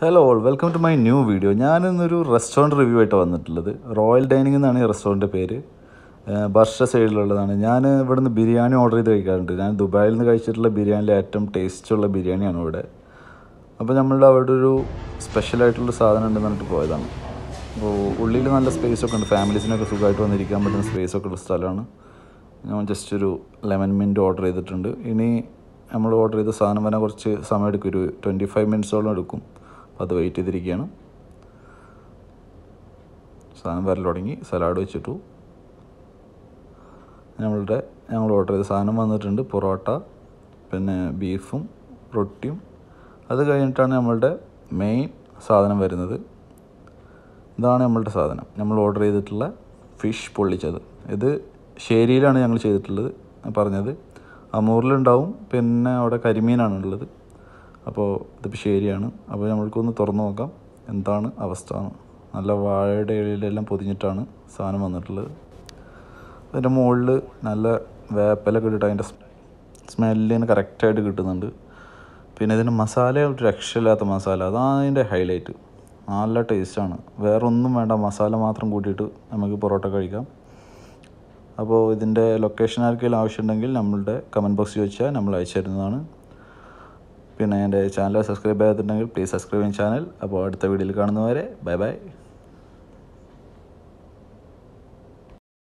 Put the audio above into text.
Hello all welcome to my new video ഞാനിന്നൊരു restaurant review ആയിട്ട് വന്നിട്ടുള്ളത്. Royal dining എന്നാണ് ഈ റെസ്റ്റോറന്റ് പേര്. ബർഷ സൈഡിലുള്ളതാണ് ഞാൻ ഇവിടുന്ന് ബിരിയാണി ഓർഡർ ചെയ്ത് കഴിക്കാറുണ്ട്. ഞാൻ ദുബായിൽ നിന്ന് കഴിച്ചിട്ടുള്ള ബിരിയാണിയിലെ ഏറ്റവും ടേസ്റ്റ് ടേസ്റ്റുള്ള ബിരിയാണിയാണ് ഇവിടെ. അപ്പോൾ നമ്മളുടെ അവിടെ ഒരു സ്പെഷ്യലായിട്ടുള്ള സാധനം ഉണ്ടെന്ന് പറഞ്ഞിട്ട് പോയതാണ്. അപ്പോൾ ഉള്ളിൽ നല്ല സ്പേസ് ഒക്കെ ഉണ്ട്. ഫാമിലീസിനൊക്കെ സുഖമായിട്ട് വന്നിരിക്കാൻ പറ്റുന്ന സ്പേസ് ഒക്കെ ഉള്ള സ്ഥലമാണ്. ഞാൻ ജസ്റ്റ് ഒരു ലെമൺ മിന്റ് ഓർഡർ ചെയ്തിട്ടുണ്ട്. ഇനി നമ്മൾ ഓർഡർ ചെയ്ത സാധനം വരാൻ കുറച്ച് സമയം എടുക്കും. ഒരു ട്വന്റി ഫൈവ് മിനിറ്റ്സോളം എടുക്കും. അത് വെയിറ്റ് ചെയ്തിരിക്കുകയാണ്. സാധനം വരൽ തുടങ്ങി സലാഡ് വെച്ചിട്ടു. നമ്മളുടെ ഞങ്ങൾ ഓർഡർ ചെയ്ത സാധനം വന്നിട്ടുണ്ട് പൊറോട്ട പിന്നെ ബീഫും റൊട്ടിയും. അത് കഴിഞ്ഞിട്ടാണ് നമ്മളുടെ മെയിൻ സാധനം വരുന്നത്. ഇതാണ് നമ്മളുടെ സാധനം. നമ്മൾ ഓർഡർ ചെയ്തിട്ടുള്ള ഫിഷ് പൊള്ളിച്ചത്. ഇത് ഷേരിയിലാണ് ഞങ്ങൾ ചെയ്തിട്ടുള്ളത് പറഞ്ഞത്. അമൂറിലുണ്ടാവും പിന്നെ അവിടെ കരിമീനാണ് ഉള്ളത്. അപ്പോൾ ഇതിപ്പോൾ ശരിയാണ്. അപ്പോൾ നമ്മൾക്കൊന്ന് തുറന്നു നോക്കാം. എന്താണ് അവസ്ഥ? നല്ല വാഴയുടെ ഇലയിലെല്ലാം പൊതിഞ്ഞിട്ടാണ് സാധനം വന്നിട്ടുള്ളത്. അതിന്റെ മുകളിൽ നല്ല വേപ്പലൊക്കെ ഇട്ടിട്ട് അതിന്റെ സ്മെല്ലിന് കറക്റ്റായിട്ട് കിട്ടുന്നുണ്ട്. പിന്നെ ഇതിന് മസാല ഒരു രക്ഷയില്ലാത്ത മസാല. അതാണ് അതിന്റെ ഹൈലൈറ്റ്. നല്ല ടേസ്റ്റാണ്. വേറെ ഒന്നും വേണ്ട. മസാല മാത്രം കൂട്ടിയിട്ട് നമുക്ക് പൊറോട്ട കഴിക്കാം. അപ്പോൾ ഇതിന്റെ ലൊക്കേഷൻ ആർക്കെങ്കിലും ആവശ്യമുണ്ടെങ്കിൽ നമ്മളുടെ കമന്റ് ബോക്സിൽ ചോദിച്ചാൽ നമ്മൾ അയച്ചു തരുന്നതാണ്. പിന്നെ എന്റെ ചാനൽ സബ്സ്ക്രൈബ് ചെയ്യാത്തിട്ടുണ്ടെങ്കിൽ പ്ലീസ് സബ്സ്ക്രൈബ് ചെയ്യാൻ ചാനൽ അപ്പോൾ അടുത്ത വീഡിയോയിൽ കാണുന്നവരെ ബൈ ബൈ